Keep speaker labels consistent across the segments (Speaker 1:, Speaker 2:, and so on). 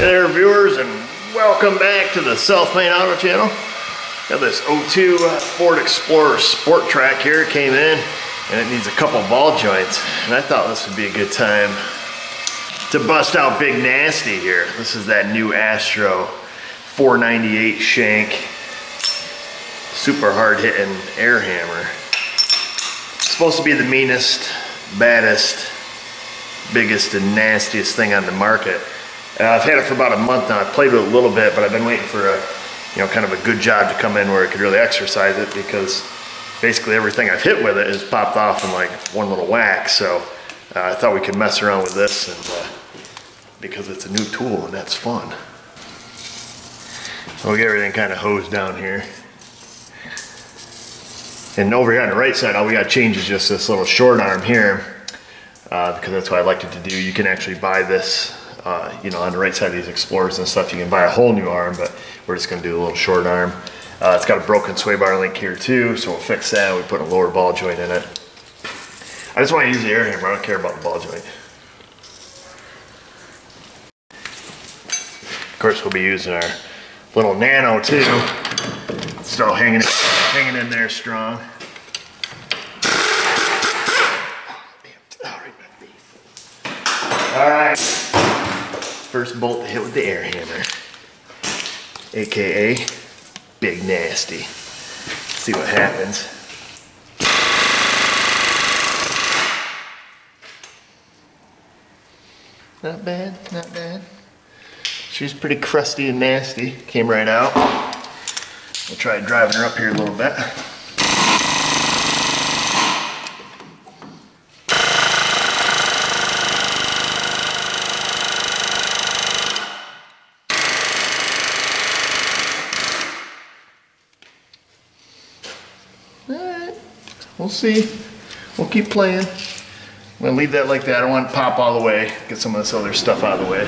Speaker 1: Hey there viewers and welcome back to the South Main Auto Channel. Got this 02 uh, Ford Explorer Sport Trac here, came in and it needs a couple ball joints and I thought this would be a good time to bust out Big Nasty here. This is that new Astro 498 shank, super hard hitting air hammer. It's supposed to be the meanest, baddest, biggest and nastiest thing on the market. I've had it for about a month now. I've played with it a little bit, but I've been waiting for a, you know, kind of a good job to come in where I could really exercise it because basically everything I've hit with it has popped off in like one little whack. So uh, I thought we could mess around with this and uh, because it's a new tool and that's fun. So we'll get everything kind of hosed down here. And over here on the right side, all we got to change is just this little short arm here uh, because that's what I liked it to do. You can actually buy this uh, you know, on the right side of these Explorers and stuff, you can buy a whole new arm, but we're just gonna do a little short arm. Uh, it's got a broken sway bar link here too, so we'll fix that. We put a lower ball joint in it. I just want to use the air hammer, I don't care about the ball joint. Of course, we'll be using our little nano too. Still hanging, hanging in there strong. All right first bolt to hit with the air hammer, aka Big Nasty. See what happens. Not bad, not bad. She's pretty crusty and nasty. Came right out. We'll try driving her up here a little bit. We'll see. We'll keep playing. I'm gonna leave that like that. I don't want to pop all the way. Get some of this other stuff out of the way.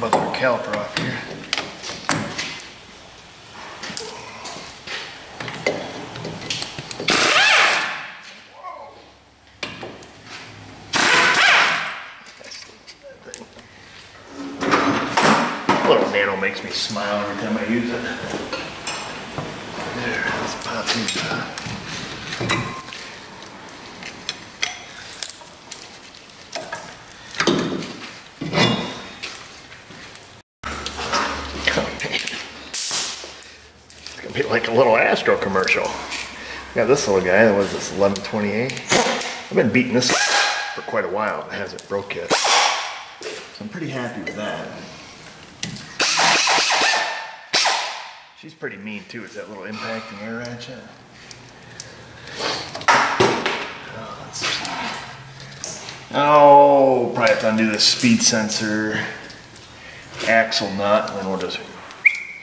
Speaker 1: Bust our caliper off here. Little nano makes me smile every time I use it. There, let's pop these out. It's gonna be like a little Astro commercial. Got this little guy, what is this, 1128? I've been beating this for quite a while, it hasn't broke yet. So I'm pretty happy with that. She's pretty mean too. It's that little impacting air ratchet. Oh, oh, probably have to undo the speed sensor axle nut, and then we'll just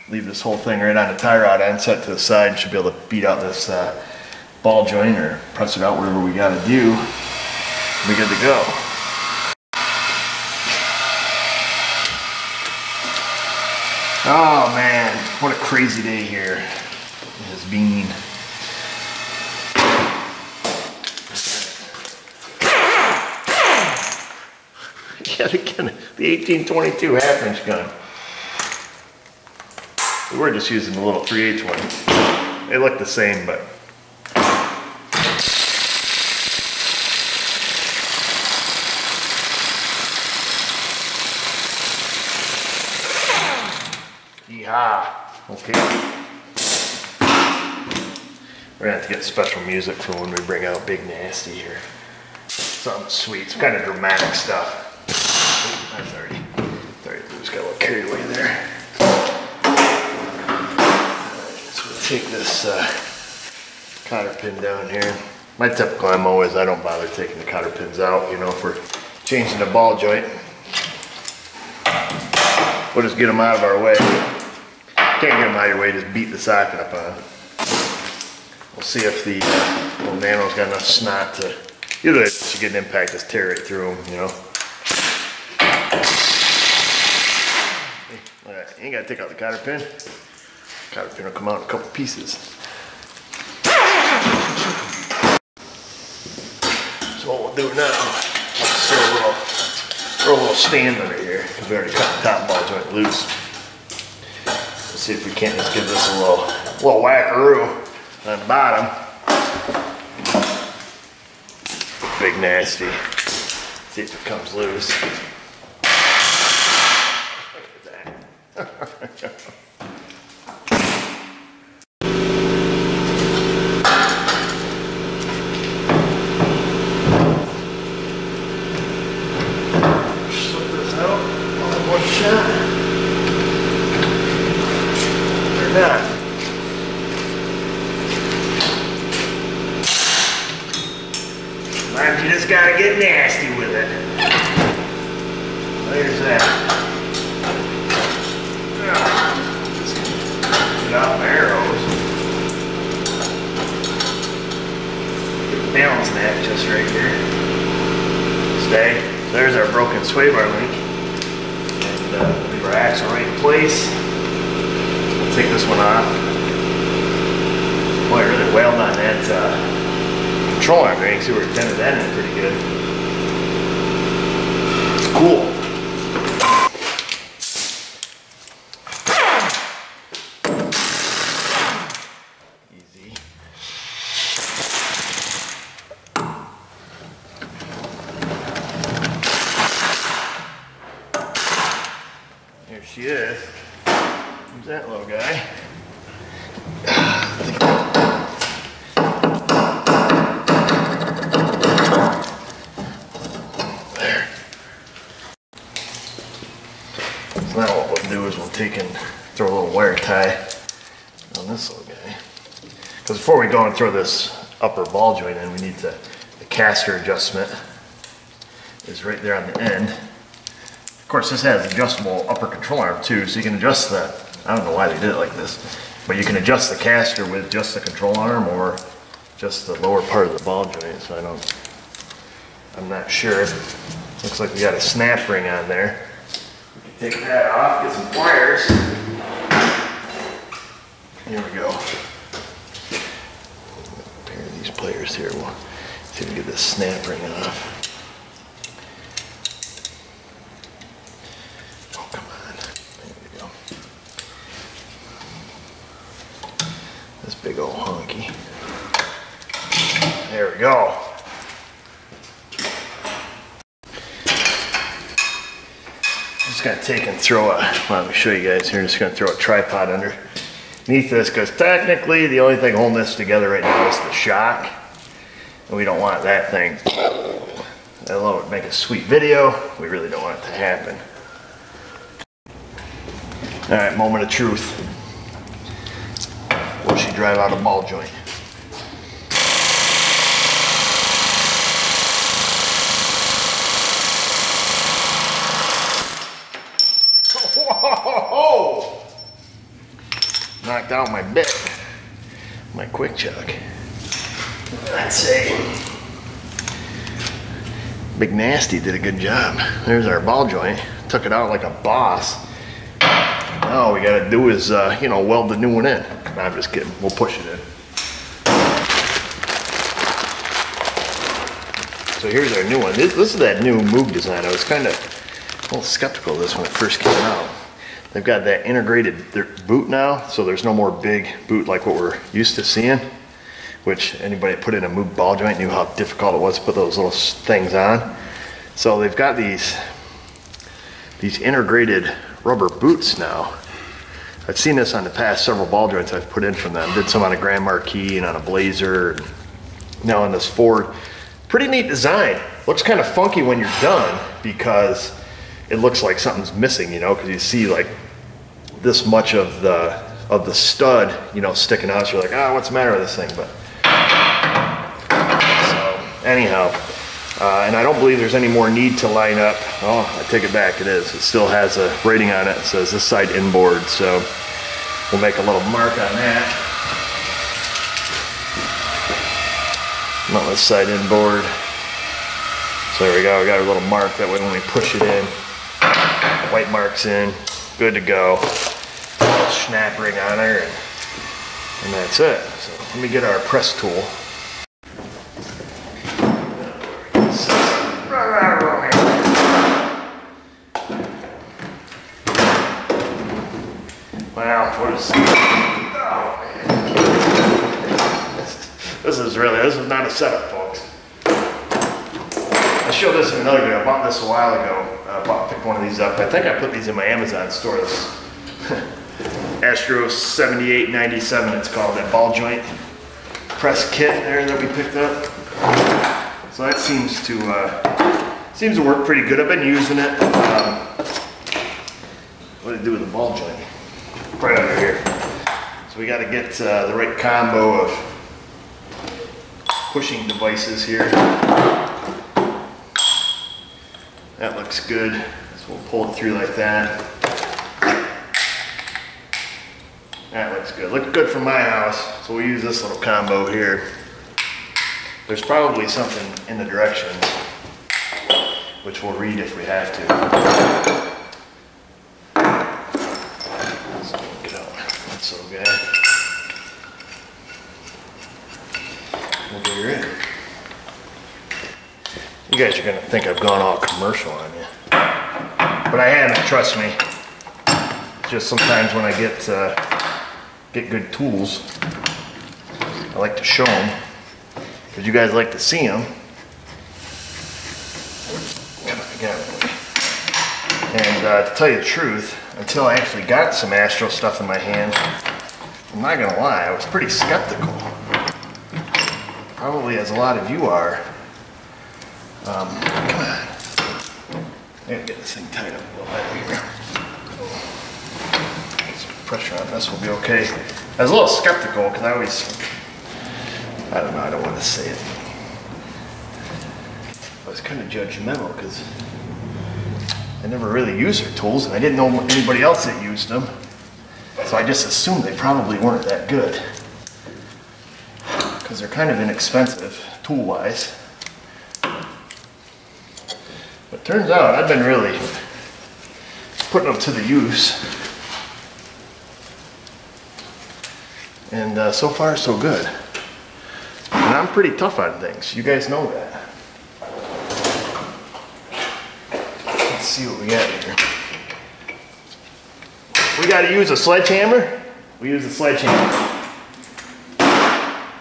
Speaker 1: leave this whole thing right on the tie rod end, set to the side, should be able to beat out this uh, ball joint or press it out wherever we got to do. Be good to go. Oh man, what a crazy day here it has been. Yet again, the 1822 half inch gun. We were just using the little 3 8 one. They look the same, but Yeehaw. Okay. We're gonna have to get special music for when we bring out Big Nasty here. Something sweet, some kind of dramatic stuff. Ooh, that's already, already just got a little carried away there. so we'll take this uh, cotter pin down here. My typical I'm always, I don't bother taking the cotter pins out, you know, for changing the ball joint. We'll just get them out of our way. Can't get them out of your way, just beat the socket up on it. We'll see if the uh, little nano's got enough snot to, if you get an impact, just tear right through them, you know. Alright, you ain't gotta take out the cotter pin. Cotter pin will come out in a couple pieces. So what we'll do now, just a little throw a little stand under here because we already cut the top ball joint loose. Let's see if we can't just give this a little, little whackaroo on the bottom. Big nasty. See if it comes loose. Look at that. Slip this out all in one shot. Or not. Sometimes you just gotta get nasty with it. There's that. Get out my arrows. Balance that just right here. Stay. There's our broken sway bar link. And uh, leave our axle right in place. We'll take this one off. Boy, I really wailed on that uh, control arm there. You can see we're dented that in pretty good. It's cool. Easy. Here she is. Who's that little guy? There. So now what we'll is we'll take and throw a little wire tie on this little guy. Because before we go and throw this upper ball joint in, we need to, the caster adjustment is right there on the end. Of course, this has adjustable upper control arm too, so you can adjust the, I don't know why they did it like this, but you can adjust the caster with just the control arm or just the lower part of the ball joint, so I don't, I'm not sure. Looks like we got a snap ring on there. Take that off, get some pliers. Here we go. Pair of these pliers here. We'll see if we get this snap ring off. Oh, come on. There we go. This big old honky. There we go. Just gonna take and throw a, well, let me show you guys here. just gonna throw a tripod under, underneath this because technically the only thing holding this together right now is the shock. And we don't want that thing. Would make a sweet video, we really don't want it to happen. All right, moment of truth. Will she drive out a ball joint? Out my bit, my quick chuck. I'd say Big Nasty did a good job. There's our ball joint. Took it out like a boss. Now all we gotta do is, uh, you know, weld the new one in. Nah, I'm just kidding. We'll push it in. So here's our new one. This, this is that new Moog design. I was kind of a little skeptical of this when it first came out. They've got that integrated boot now, so there's no more big boot like what we're used to seeing, which anybody put in a Moog ball joint knew how difficult it was to put those little things on. So they've got these, these integrated rubber boots now. I've seen this on the past several ball joints I've put in from them. Did some on a Grand Marquis and on a Blazer. Now on this Ford. Pretty neat design. Looks kind of funky when you're done because it looks like something's missing, you know, because you see like this much of the of the stud, you know, sticking out. So you're like, ah, what's the matter with this thing? But so anyhow, uh, and I don't believe there's any more need to line up. Oh, I take it back. It is. It still has a rating on it. It says this side inboard. So we'll make a little mark on that. Not this side inboard. So there we go. We got a little mark. That way when we push it in, white marks in, good to go snap ring on her, and, and that's it. So let me get our press tool. Wow, what is oh, this is really this is not a setup, folks. I showed this in another video. I bought this a while ago. Uh, I uh, picked one of these up. I think I put these in my Amazon store. This Astro 7897, it's called, that ball joint press kit there that we picked up. So that seems to, uh, seems to work pretty good. I've been using it. Um, what did it do with the ball joint? Right under here. So we got to get uh, the right combo of pushing devices here. That looks good. So we'll pull it through like that. That looks good. Look good for my house. So we'll use this little combo here. There's probably something in the directions, which we'll read if we have to. So get out. That's good. We'll get her in. You guys are gonna think I've gone all commercial on you. But I haven't, trust me. Just sometimes when I get uh, get good tools, I like to show them. Because you guys like to see them. And uh, to tell you the truth, until I actually got some Astro stuff in my hand, I'm not gonna lie, I was pretty skeptical. Probably as a lot of you are. Um, come on. I gotta get this thing tied up a little bit here. Get some pressure on this will be okay. I was a little skeptical because I always, I don't know, I don't want to say it. I was kind of judgmental because I never really used their tools and I didn't know anybody else that used them. So I just assumed they probably weren't that good. Because they're kind of inexpensive tool-wise. But turns out I've been really putting them to the use. And uh, so far, so good. And I'm pretty tough on things. You guys know that. Let's see what we got here. We got to use a sledgehammer. We use a sledgehammer.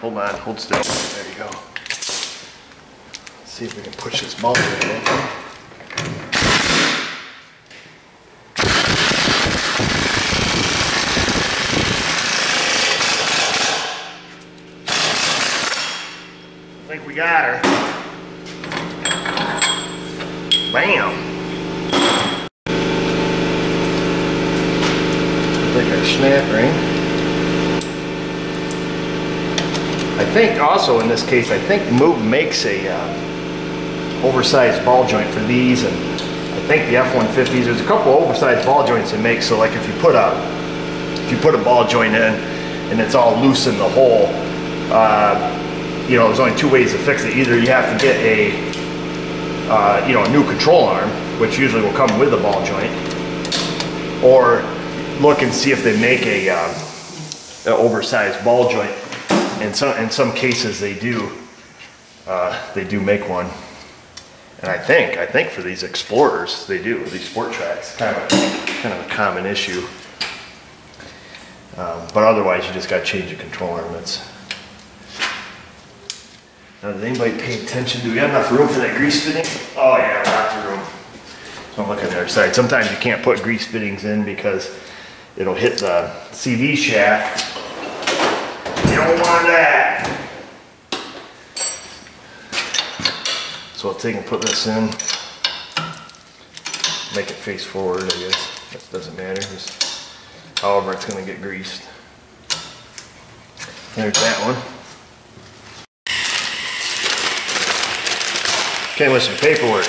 Speaker 1: Hold on, hold still. There you go. Let's see if we can push this ball a we got her. Bam. Take our snap ring. I think also in this case, I think Moog makes a uh, oversized ball joint for these and I think the F-150s, there's a couple oversized ball joints it makes so like if you put a if you put a ball joint in and it's all loose in the hole, uh, you know, there's only two ways to fix it. Either you have to get a, uh, you know, a new control arm, which usually will come with a ball joint, or look and see if they make a, uh, an oversized ball joint. In some, in some cases they do, uh, they do make one. And I think, I think for these Explorers, they do, these Sport Tracs, kind of, kind of a common issue. Um, but otherwise, you just got to change the control arm. That's, now, did anybody pay attention? Do we have enough room for that grease fitting? Oh yeah, lots of room. So I'm at the other side. Sometimes you can't put grease fittings in because it'll hit the CV shaft. Don't want that. So I'll take and put this in. Make it face forward, I guess. That doesn't matter. Just however it's gonna get greased. There's that one. Came with some paperwork.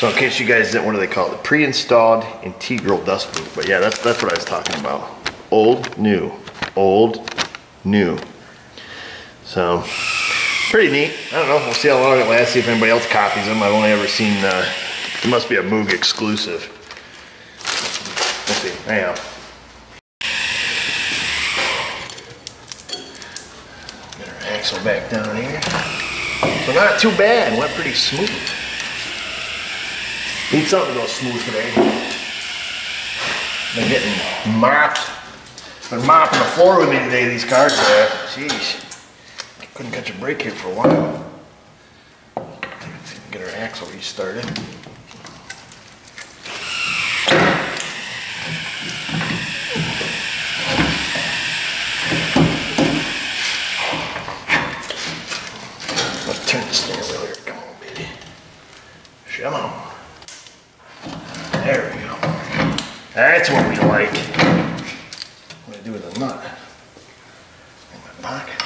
Speaker 1: So in case you guys didn't, what do they call it? The pre-installed integral dust boot. But yeah, that's, that's what I was talking about. Old, new. Old, new. So, pretty neat. I don't know. We'll see how long it lasts. See if anybody else copies them. I've only ever seen, uh, it must be a Moog exclusive. Let's see. Anyhow. Get our axle back down here. So not too bad, went pretty smooth. Need something to go smooth today. Been getting mopped. Been mopping the floor with me today, these cars have. Jeez. Couldn't catch a break here for a while. Get our axle restarted. Let's turn this thing over here. Come on, baby. Come on. There we go. That's what we like. What do I do with the nut? In my pocket.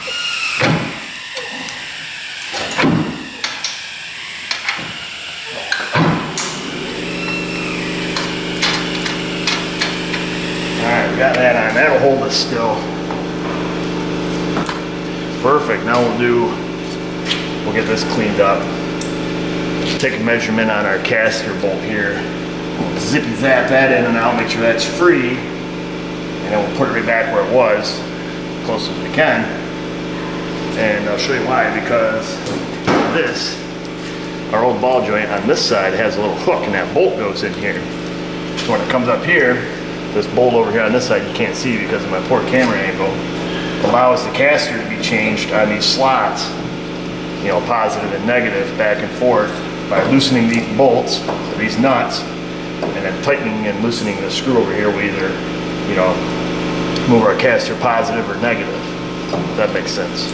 Speaker 1: Alright, we got that on. That'll hold us still. Perfect. Now we'll do, we'll get this cleaned up. Take a measurement on our caster bolt here. We'll zippy zap that in and out, make sure that's free. And then we'll put it right back where it was, close as we can. And I'll show you why, because this, our old ball joint on this side has a little hook and that bolt goes in here. So when it comes up here, this bolt over here on this side you can't see because of my poor camera angle, allows the caster to be changed on these slots, you know, positive and negative back and forth by loosening these bolts, these nuts, and then tightening and loosening the screw over here, we either, you know, move our caster positive or negative. If that makes sense.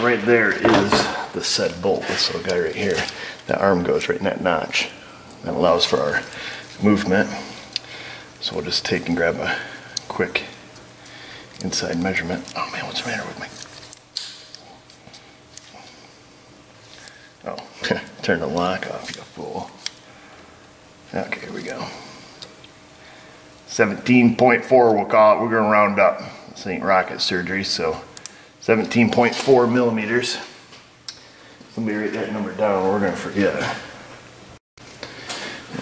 Speaker 1: Right there is the set bolt, this little guy right here. That arm goes right in that notch. That allows for our movement. So we'll just take and grab a quick inside measurement. Oh man, what's the matter with me? Oh, turn the lock off, you fool. Okay, here we go. 17.4 we'll call it. We're gonna round up. This ain't rocket surgery, so 17.4 millimeters. Somebody write that number down or we're gonna forget.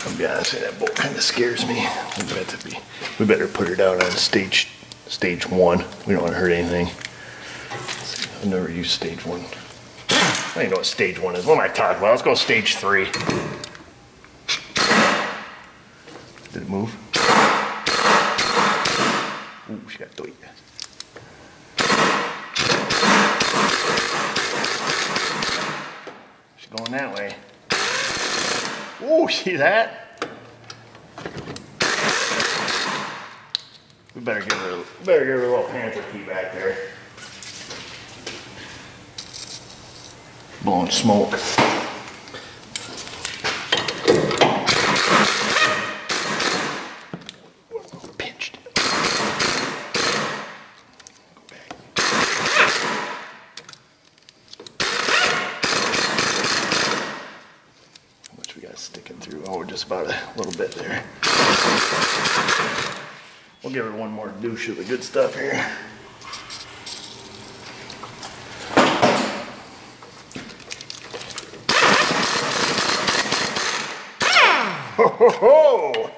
Speaker 1: I'll be honest, that bolt kind of scares me. We better, be, we better put her down on stage stage one. We don't want to hurt anything. I've never used stage one. I don't even know what stage one is. What am I talking about? Let's go stage three. Did it move? Ooh, she got tweet. She's going that way. Ooh, see that? We better give her, better give her a little panther key back there. Blowing smoke. Pinched. How much we got sticking through? Oh, just about a little bit there. We'll give her one more douche of the good stuff here. Ho, ho.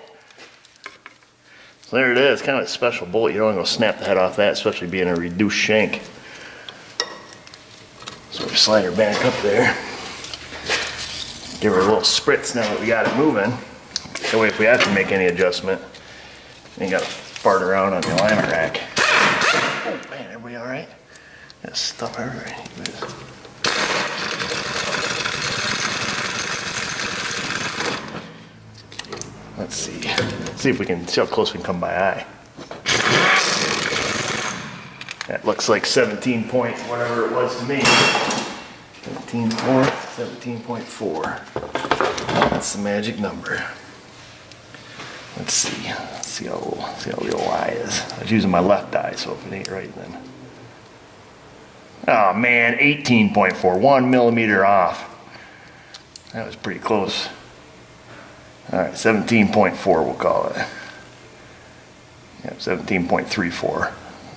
Speaker 1: So there it is, kind of a special bullet. You don't want to go snap the head off that, especially being a reduced shank. So we slide her back up there. Give her a little spritz now that we got it moving. That way if we have to make any adjustment, ain't gotta fart around on the alignment rack. Oh man, everybody all right? Got stuff everywhere. Let's see. see if we can see how close we can come by eye. That looks like 17 point whatever it was to me. 17.4, 17.4. That's the magic number. Let's see. Let's see how see how real eye is. I was using my left eye, so if it ain't right then. Oh man, 18.4, one millimeter off. That was pretty close. All right, 17.4 we'll call it. Yep, 17.34.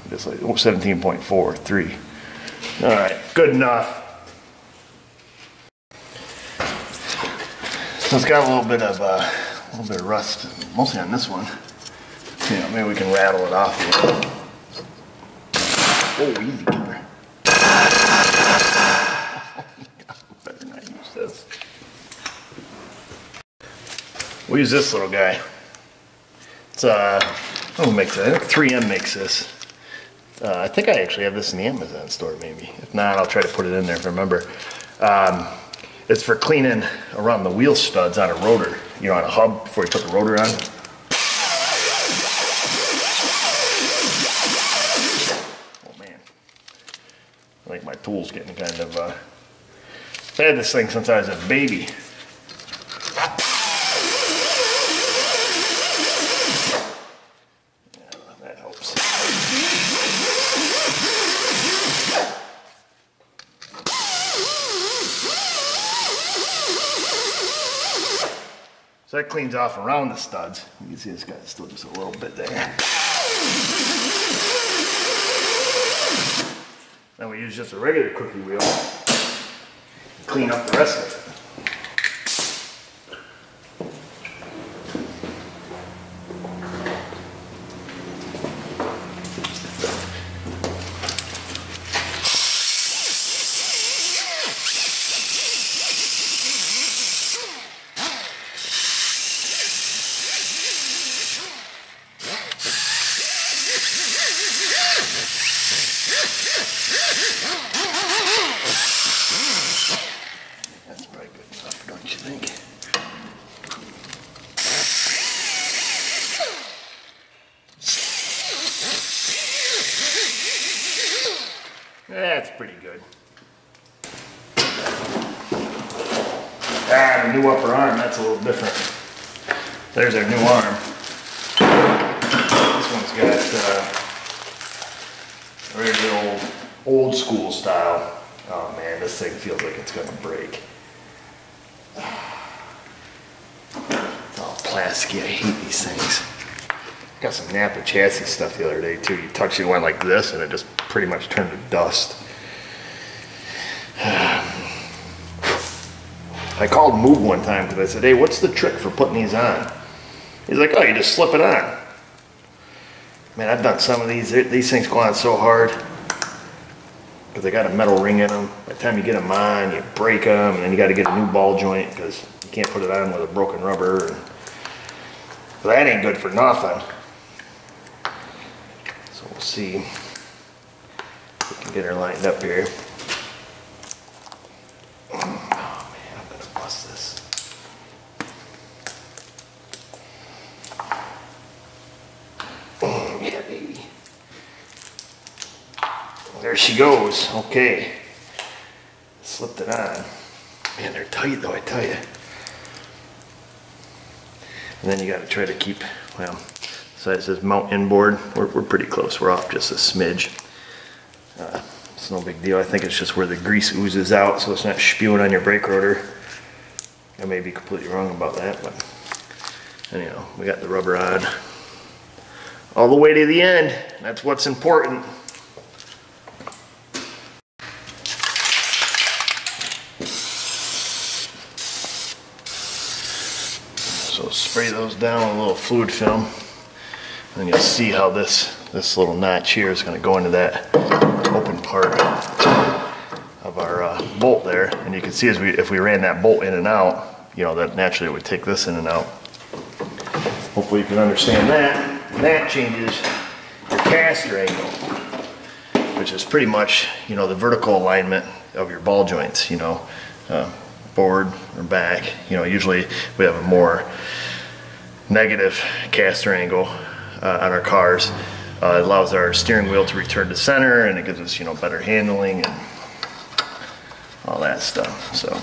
Speaker 1: Just like oh, 17.43. All right, good enough. So it's got a little bit of uh, a little bit of rust, mostly on this one. You know, maybe we can rattle it off. Oh, easy not use this. Little guy. It's uh, who makes it? I think 3M makes this. Uh, I think I actually have this in the Amazon store, maybe. If not, I'll try to put it in there if I remember. Um, it's for cleaning around the wheel studs on a rotor, you know, on a hub before you put the rotor on. Oh man, I think my tool's getting kind of. Uh, I had this thing since I was a baby. So that cleans off around the studs. You can see this guy's still just a little bit there. Then we use just a regular cookie wheel. To clean up the rest of it. That's pretty good. Ah, the new upper arm, that's a little different. There's our new arm. This one's got uh, really old, old school style. Oh man, this thing feels like it's gonna break. It's all plasticky, I hate these things. Got some Napa chassis stuff the other day it went like this and it just pretty much turned to dust. I called Moog one time because I said, hey, what's the trick for putting these on? He's like, oh, you just slip it on. Man, I've done some of these. These things go on so hard because they got a metal ring in them. By the time you get them on, you break them, and then you got to get a new ball joint because you can't put it on with a broken rubber. And, that ain't good for nothing. We'll see we can get her lined up here. Oh man, I'm gonna bust this. Yeah, baby. There she goes. Okay. Slipped it on. Man, they're tight though, I tell you. And then you got to try to keep, well, so it says mount inboard. We're, we're pretty close. We're off just a smidge. Uh, it's no big deal. I think it's just where the grease oozes out so it's not spewing on your brake rotor. I may be completely wrong about that, but anyhow, we got the rubber on all the way to the end. That's what's important. So spray those down with a little fluid film. And you'll see how this, this little notch here is gonna go into that open part of our uh, bolt there. And you can see as we, if we ran that bolt in and out, you know, that naturally it would take this in and out. Hopefully you can understand that. And that changes your caster angle, which is pretty much, you know, the vertical alignment of your ball joints, you know. Uh, forward or back. You know, usually we have a more negative caster angle uh, on our cars. Uh, it allows our steering wheel to return to center and it gives us, you know, better handling and all that stuff. So.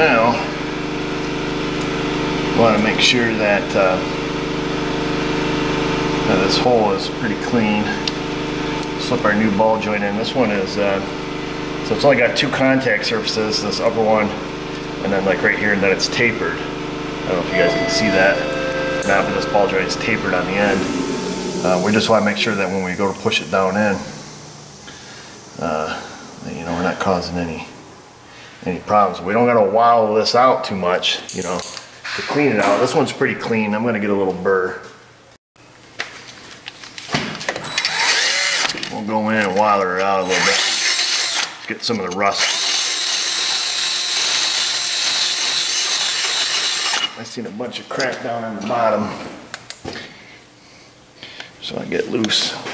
Speaker 1: now, want to make sure that, uh, this hole is pretty clean. Slip our new ball joint in. This one is, uh, so it's only got two contact surfaces, this upper one, and then like right here, and then it's tapered. I don't know if you guys can see that. Now, but this ball joint is tapered on the end. Uh, we just want to make sure that when we go to push it down in, uh, you know, we're not causing any any problems. We don't gotta wallow this out too much, you know, to clean it out. This one's pretty clean. I'm gonna get a little burr. We'll go in and wallow her out a little bit. Get some of the rust. I seen a bunch of crap down on the bottom. So I get loose.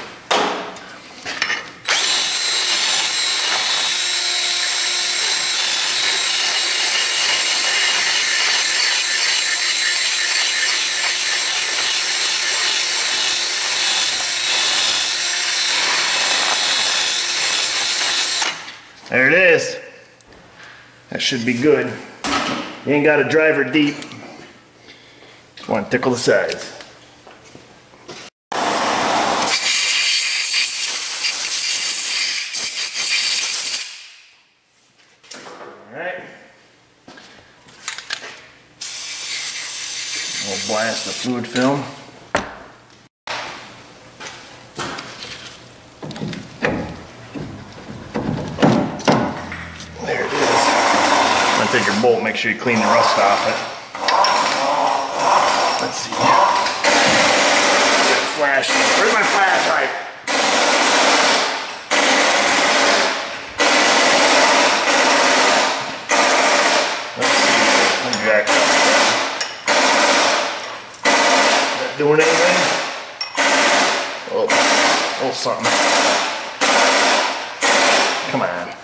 Speaker 1: There it is. That should be good. You ain't got a driver deep. Just want to tickle the sides. Alright. Blast the fluid film. There it is. I take your bolt, make sure you clean the rust off it. Let's see. Flash. Where's my flashlight? Doing anything? Oh, oh something. Come on.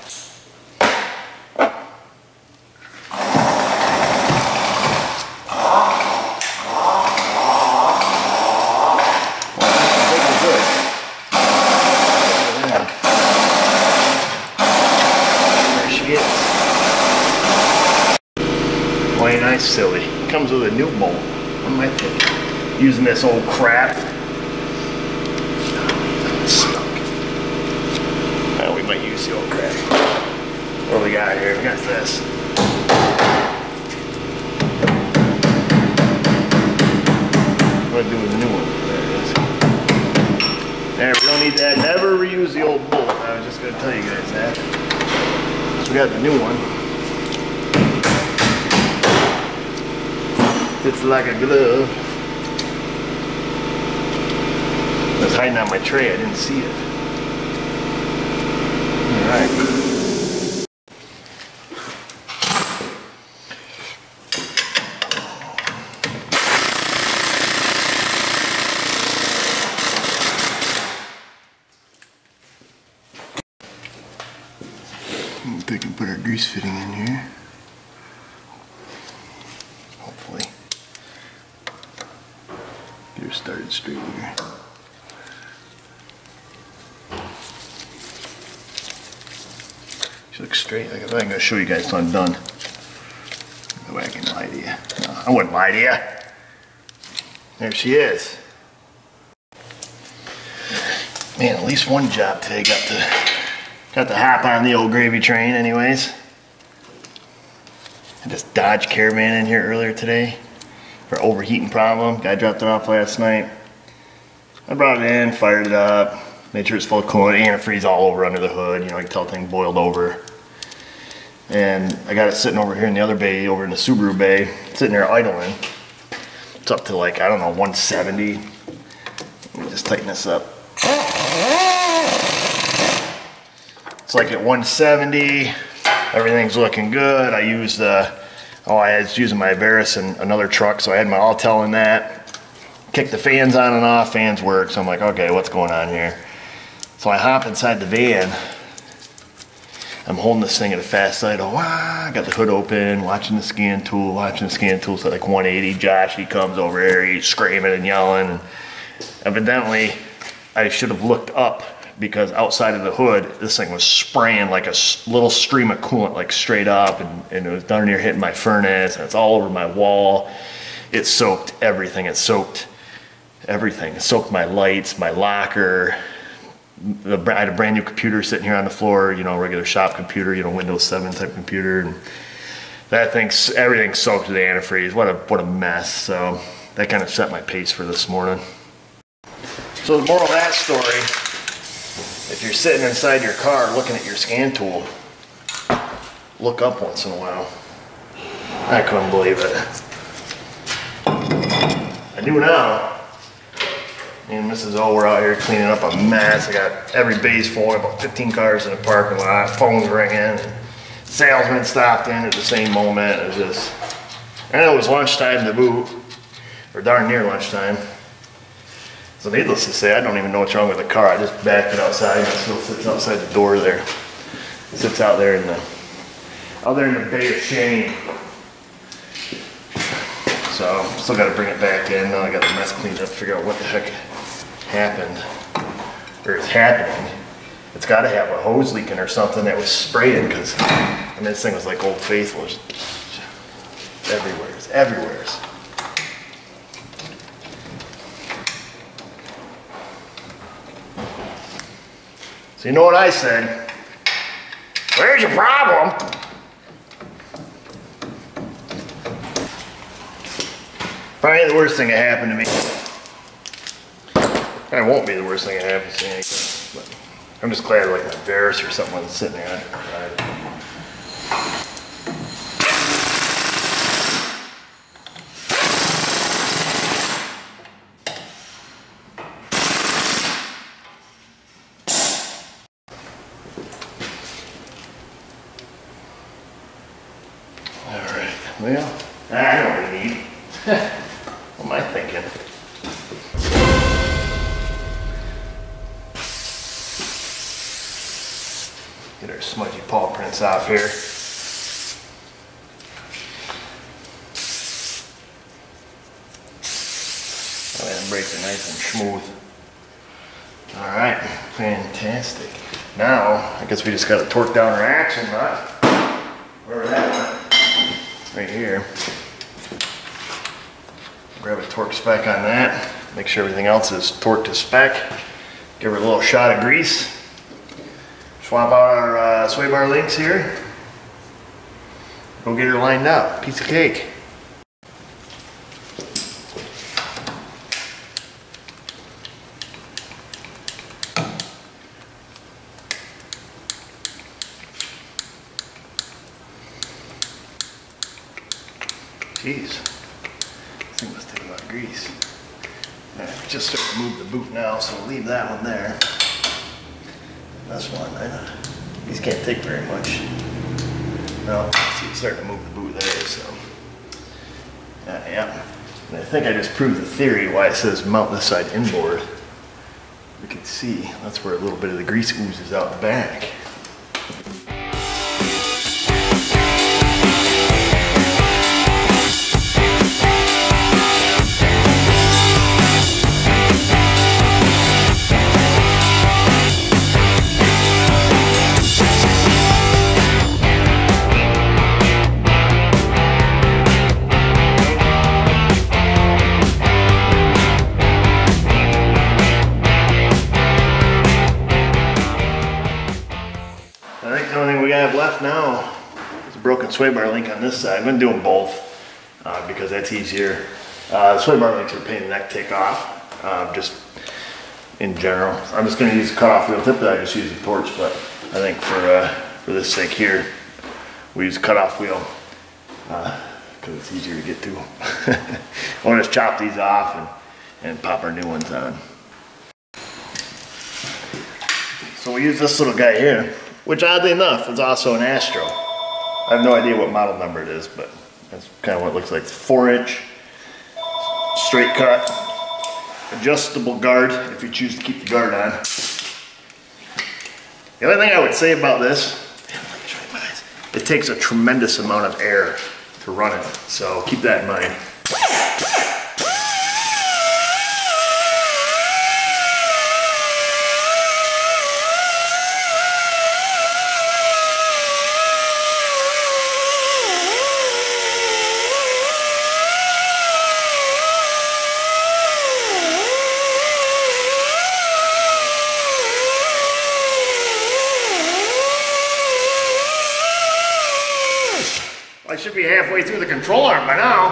Speaker 1: There she is. Plain nice silly. Comes with a new bolt. What am I thinking? Using this old crap. Stuck. We might use the old crap. What do we got here? We got this. What do I do with the new one? There it is. There, we don't need that. Never reuse the old bolt. I was just gonna tell you guys that. So we got the new one. Like a glove. It was hiding on my tray. I didn't see it. All right. We can put our grease fitting in here. Hopefully. Her here. She looks straight. I'm gonna show you guys till I'm done. No way I can lie to you. No, I wouldn't lie to you. There she is. Man, at least one job today got to got to hop on the old gravy train anyways. I just Dodge Caravan in here earlier today overheating problem. Guy dropped it off last night. I brought it in, fired it up, made sure it's full of coolant, antifreeze all over under the hood. You know, you can tell thing boiled over. And I got it sitting over here in the other bay, over in the Subaru bay, sitting there idling. It's up to like, I don't know, 170. Let me just tighten this up. It's like at 170. Everything's looking good. I used the, oh, I was using my Verus and another truck, so I had my Autel in that. Kick the fans on and off, fans work. So I'm like, okay, what's going on here? So I hop inside the van. I'm holding this thing at a fast side. Oh, ah, wow, got the hood open, watching the scan tool, watching the scan tool. So like 180, Josh, he comes over here, he's screaming and yelling. And evidently, I should have looked up because outside of the hood, this thing was spraying like a little stream of coolant, like straight up, and, and it was darn near hitting my furnace, and it's all over my wall. It soaked everything. It soaked everything. It soaked my lights, my locker. The, I had a brand new computer sitting here on the floor, you know, regular shop computer, you know, Windows 7 type computer, and that thing's everything soaked with antifreeze. What a what a mess. So that kind of set my pace for this morning. So the moral of that story, if you're sitting inside your car looking at your scan tool look up once in a while. I couldn't believe it. I do now. Me and Mrs. O were out here cleaning up a mess. I got every base full, about 15 cars in the parking lot, phones ringing, and salesmen stopped in at the same moment. It was just, and it was lunchtime to boot, or darn near lunchtime. So needless to say, I don't even know what's wrong with the car. I just backed it outside and it still sits outside the door there. It sits out there in the, out there in the Bay of Shame. So still gotta bring it back in. Now I got the mess cleaned up, figure out what the heck happened, or is happening. It's gotta have a hose leaking or something that was sprayed because, I mean, this thing was like Old Faithful. It's everywhere, it's everywhere. So you know what I said? Where's your problem? Probably the worst thing that happened to me. It won't be the worst thing that happened to me. I'm just glad like a Verus or something was sitting there. All right. Well, I know what I need. what am I thinking? Get our smudgy paw prints off here. Go ahead and break it nice and smooth. All right, fantastic. Now, I guess we just gotta torque down our action nut. Wherever that. Right here. Grab a torque spec on that. Make sure everything else is torqued to spec. Give her a little shot of grease. Swap out our uh, sway bar links here. Go get her lined up. Piece of cake. Jeez. This thing must take a lot of grease. I just started to move the boot now, so we'll leave that one there. This one, I, these take very much. No, see, it's starting to move the boot there, so. Uh, yeah. And I think I just proved the theory why it says mount this side inboard. We can see that's where a little bit of the grease oozes out the back. Now is a broken sway bar link on this side. I'm gonna do them both uh, because that's easier. Uh, sway bar links are pain in the neck to take off, uh, just in general. I'm just gonna use a cutoff wheel tip that I just use a torch, but I think for uh, for this sake here, we use cutoff wheel because it's easier to get to. I'll just chop these off and, and pop our new ones on. So we use this little guy here, which oddly enough is also an Astro. I have no idea what model number it is, but that's kind of what it looks like. It's four inch, straight cut, adjustable guard if you choose to keep the guard on. The only thing I would say about this, it takes a tremendous amount of air to run it, so keep that in mind. should be halfway through the control arm by now.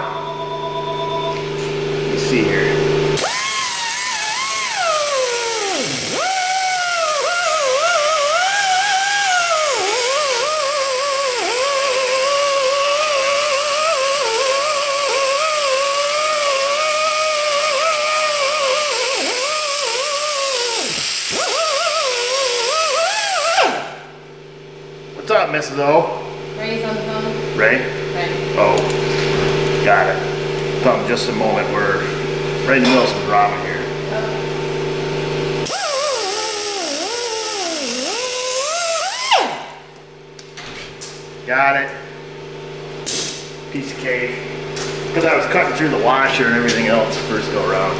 Speaker 1: Let's see here. What's up,
Speaker 2: Mrs. O? The
Speaker 1: of some drama here. Got it. Piece of cake. Because I was cutting through the washer and everything else first go around.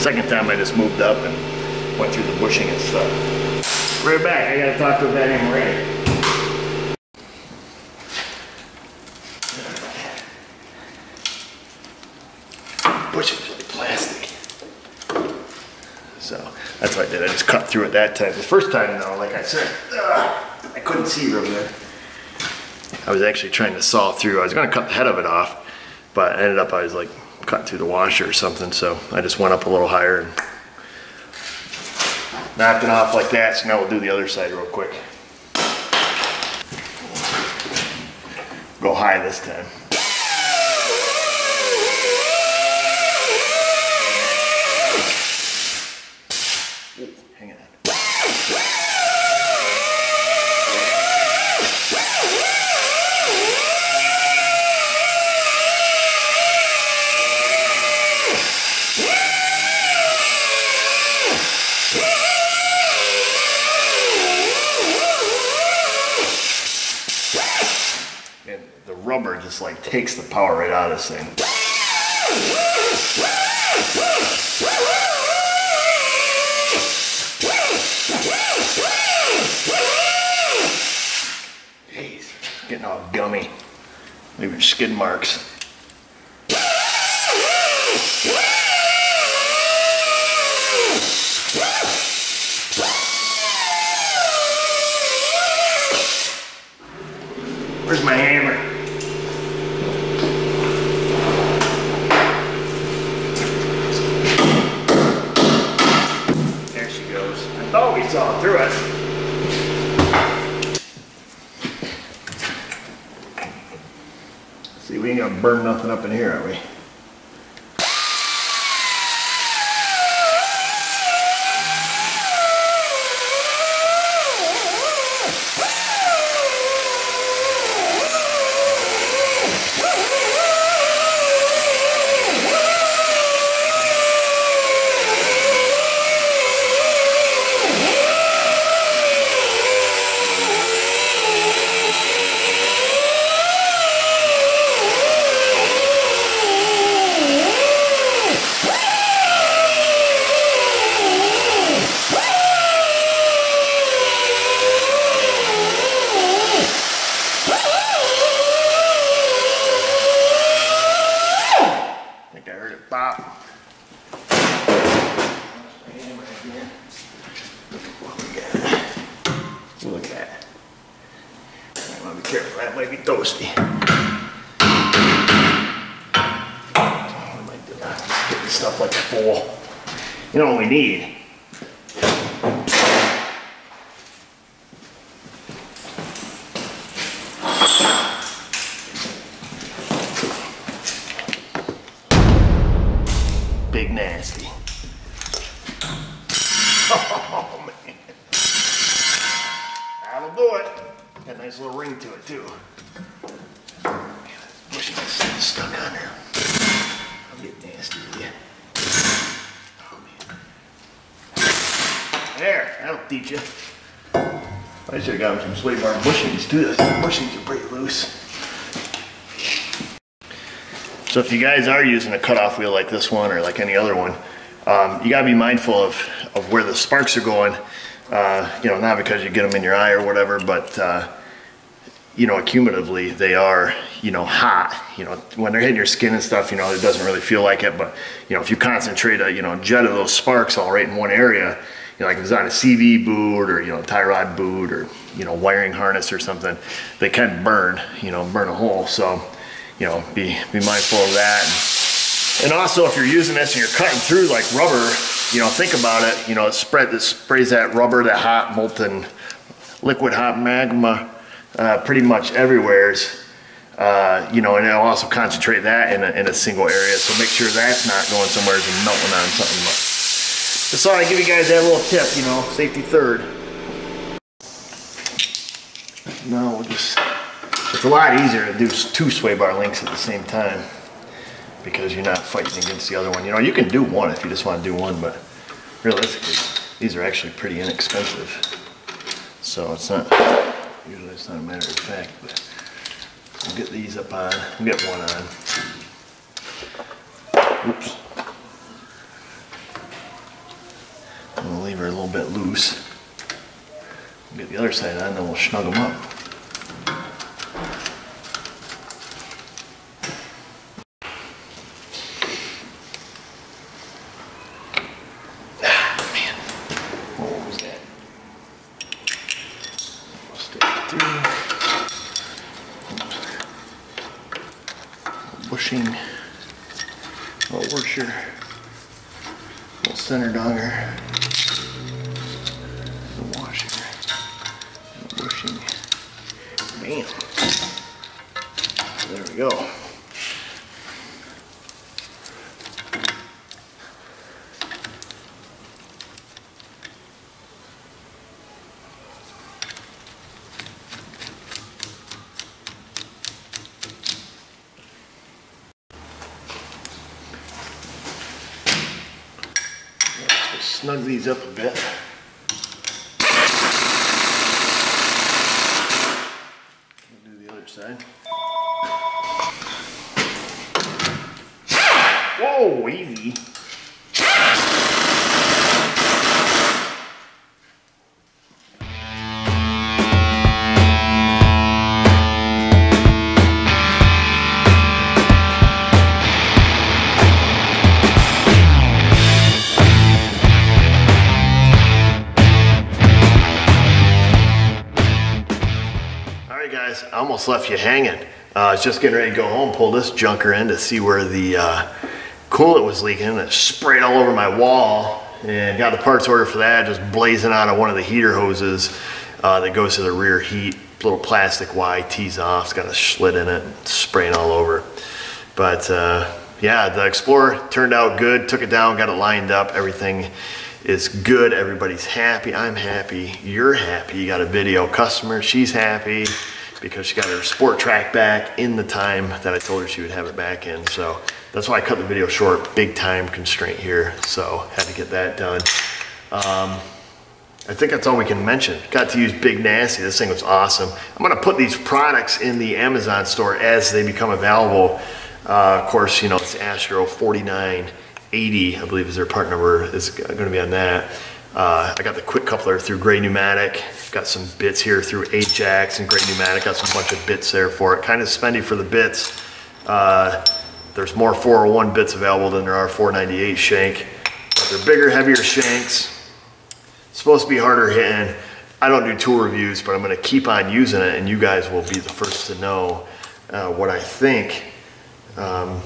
Speaker 1: Second time I just moved up and went through the bushing and stuff. Right back. I gotta talk to that named Ray. Bushing's really plastic. So cut through it that time. The first time, though, like I said, ugh, I couldn't see real good. I was actually trying to saw through. I was going to cut the head of it off, but I ended up I was like cutting through the washer or something. So I just went up a little higher and knocked it off like that. So now we'll do the other side real quick. Go high this time. Just like takes the power right out of this thing. Jeez, getting all gummy. Leaving skid marks. Where's my hammer? There she goes. I thought we saw through it. See, we ain't gonna burn nothing up in here, are we? Oh man. That'll do it. Got a nice little ring to it too. Wish was still stuck on there. I'll get nasty with you. Oh man. There, that'll teach you. I should have got him some sway bar bushings too. The bushings are pretty loose. So if you guys are using a cutoff wheel like this one or like any other one, um, you gotta be mindful of, of where the sparks are going. Uh, you know, not because you get them in your eye or whatever, but uh, you know, accumulatively they are, you know, hot. You know, when they're hitting your skin and stuff, you know, it doesn't really feel like it. But you know, if you concentrate a, you know, jet of those sparks all right in one area, you know, like if it's on a CV boot or you know, tie rod boot or you know, wiring harness or something, they can burn. You know, burn a hole. So you know, be, be mindful of that. And, and also if you're using this and you're cutting through like rubber, you know, think about it, you know, it spread, it sprays that rubber, that hot molten liquid hot magma uh, pretty much everywhere's. Uh, you know, and it'll also concentrate that in a, in a single area. So make sure that's not going somewhere and melting on something. But just thought I'd give you guys that little tip, you know, safety third. No, we'll just, it's a lot easier to do two sway bar links at the same time because you're not fighting against the other one. You know, you can do one if you just want to do one, but realistically, these are actually pretty inexpensive. So it's not, usually it's not a matter of fact, but we'll get these up on, we'll get one on. Oops. I'm gonna leave her a little bit loose. We'll Get the other side on, then we'll snug them up. Left you hanging. Uh, I was just getting ready to go home, pull this junker in to see where the uh, coolant was leaking. and It sprayed all over my wall and got the parts order for that, just blazing out of one of the heater hoses uh, that goes to the rear heat. Little plastic Y tees off, it's got a slit in it, spraying all over. But uh, yeah, the Explorer turned out good, took it down, got it lined up, everything is good, everybody's happy, I'm happy, you're happy, you got a video customer, she's happy because she got her Sport Trac back in the time that I told her she would have it back in. So that's why I cut the video short, big time constraint here. So had to get that done. Um, I think that's all we can mention. Got to use Big Nasty. This thing was awesome. I'm to put these products in the Amazon store as they become available. Uh, of course, you know, it's Astro 4980, I believe is their part number, is to be on that. Uh, I got the quick coupler through Grey Pneumatic. Got some bits here through Ajax and Grey Pneumatic. Got some bunch of bits there for it. Kind of spendy for the bits. Uh, there's more 401 bits available than there are 498 shank. But they're bigger, heavier shanks supposed to be harder hitting. I don't do tool reviews, but I'm going to keep on using it, and you guys will be the first to know uh, what I think. Um,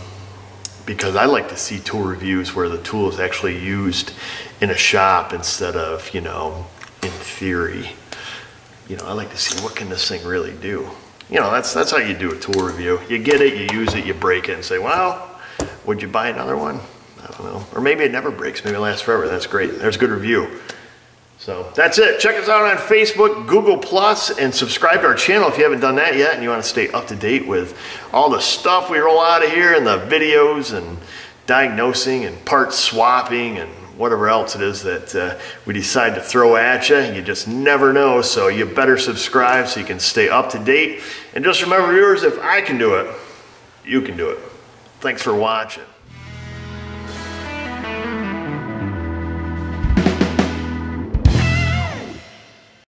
Speaker 1: because I like to see tool reviews where the tool is actually used in a shop instead of, you know, in theory. You know, I like to see what can this thing really do. You know, that's that's how you do a tool review. You get it, you use it, you break it, and say, well, would you buy another one? I don't know. Or maybe it never breaks. Maybe it lasts forever. That's great. There's a good review. So that's it. Check us out on Facebook, Google Plus, and subscribe to our channel if you haven't done that yet and you want to stay up to date with all the stuff we roll out of here and the videos and diagnosing and part swapping and whatever else it is that uh, we decide to throw at you. You just never know. So you better subscribe so you can stay up to date. And just remember, viewers, if I can do it, you can do it. Thanks for watching.